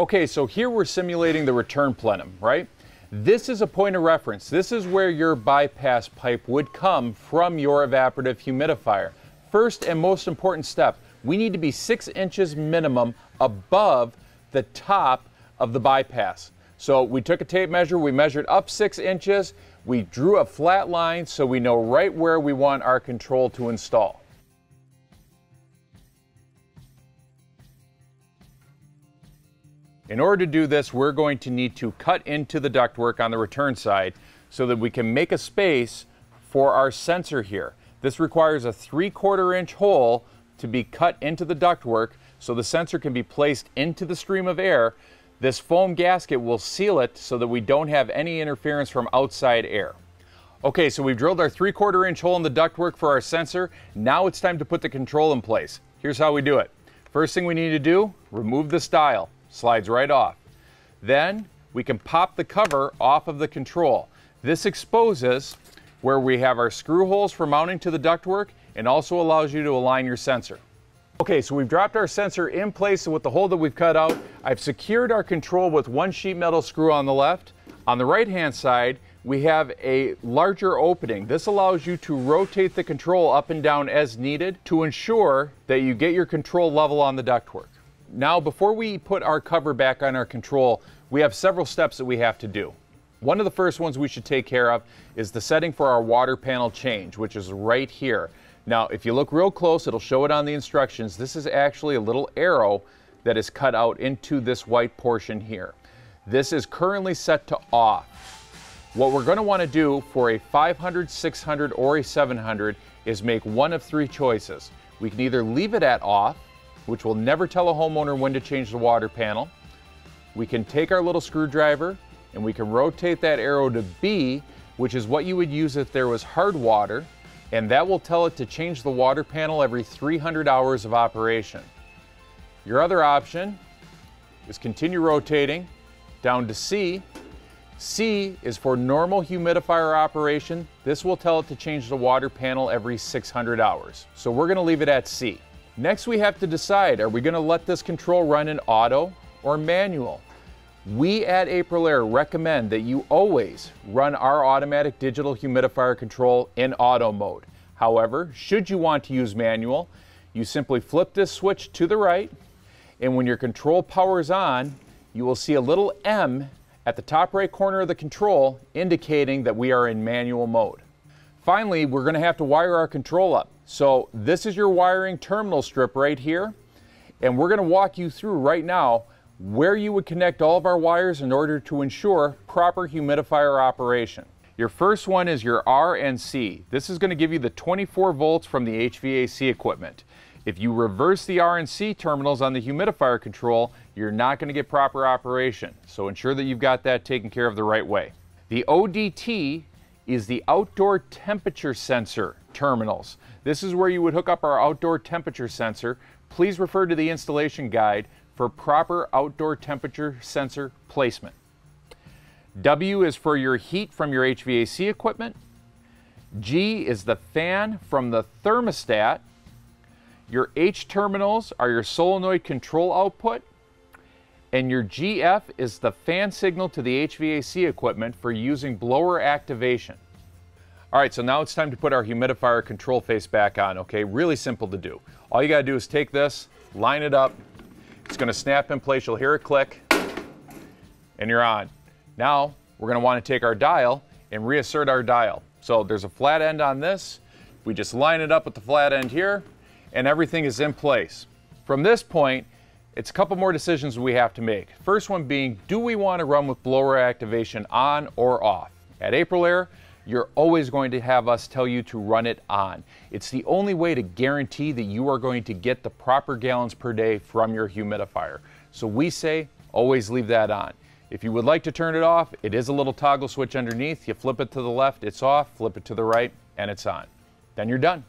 Okay, so here we're simulating the return plenum, right? This is a point of reference. This is where your bypass pipe would come from your evaporative humidifier. First and most important step, we need to be six inches minimum above the top of the bypass. So we took a tape measure, we measured up six inches, we drew a flat line so we know right where we want our control to install. In order to do this, we're going to need to cut into the ductwork on the return side so that we can make a space for our sensor here. This requires a 3 quarter inch hole to be cut into the ductwork so the sensor can be placed into the stream of air. This foam gasket will seal it so that we don't have any interference from outside air. Okay, so we've drilled our 3 quarter inch hole in the ductwork for our sensor. Now it's time to put the control in place. Here's how we do it. First thing we need to do, remove this dial slides right off. Then we can pop the cover off of the control. This exposes where we have our screw holes for mounting to the ductwork and also allows you to align your sensor. Okay, so we've dropped our sensor in place with the hole that we've cut out. I've secured our control with one sheet metal screw on the left. On the right hand side, we have a larger opening. This allows you to rotate the control up and down as needed to ensure that you get your control level on the ductwork. Now, before we put our cover back on our control, we have several steps that we have to do. One of the first ones we should take care of is the setting for our water panel change, which is right here. Now, if you look real close, it'll show it on the instructions. This is actually a little arrow that is cut out into this white portion here. This is currently set to off. What we're going to want to do for a 500, 600, or a 700 is make one of three choices. We can either leave it at off, which will never tell a homeowner when to change the water panel. We can take our little screwdriver and we can rotate that arrow to B, which is what you would use if there was hard water, and that will tell it to change the water panel every 300 hours of operation. Your other option is continue rotating down to C. C is for normal humidifier operation. This will tell it to change the water panel every 600 hours. So we're gonna leave it at C. Next, we have to decide, are we gonna let this control run in auto or manual? We at Aprilaire recommend that you always run our automatic digital humidifier control in auto mode. However, should you want to use manual, you simply flip this switch to the right, and when your control powers on, you will see a little M at the top right corner of the control indicating that we are in manual mode. Finally, we're going to have to wire our control up. So this is your wiring terminal strip right here. And we're going to walk you through right now where you would connect all of our wires in order to ensure proper humidifier operation. Your first one is your RNC. This is going to give you the 24 volts from the HVAC equipment. If you reverse the RNC terminals on the humidifier control, you're not going to get proper operation. So ensure that you've got that taken care of the right way. The ODT is the outdoor temperature sensor terminals. This is where you would hook up our outdoor temperature sensor. Please refer to the installation guide for proper outdoor temperature sensor placement. W is for your heat from your HVAC equipment. G is the fan from the thermostat. Your H terminals are your solenoid control output. And your GF is the fan signal to the HVAC equipment for using blower activation. All right, so now it's time to put our humidifier control face back on, okay? Really simple to do. All you gotta do is take this, line it up, it's gonna snap in place, you'll hear it click, and you're on. Now, we're gonna wanna take our dial and reassert our dial. So there's a flat end on this, we just line it up with the flat end here, and everything is in place. From this point, it's a couple more decisions we have to make. First one being, do we wanna run with blower activation on or off? At Aprilaire, you're always going to have us tell you to run it on. It's the only way to guarantee that you are going to get the proper gallons per day from your humidifier. So we say always leave that on. If you would like to turn it off, it is a little toggle switch underneath. You flip it to the left, it's off, flip it to the right, and it's on. Then you're done.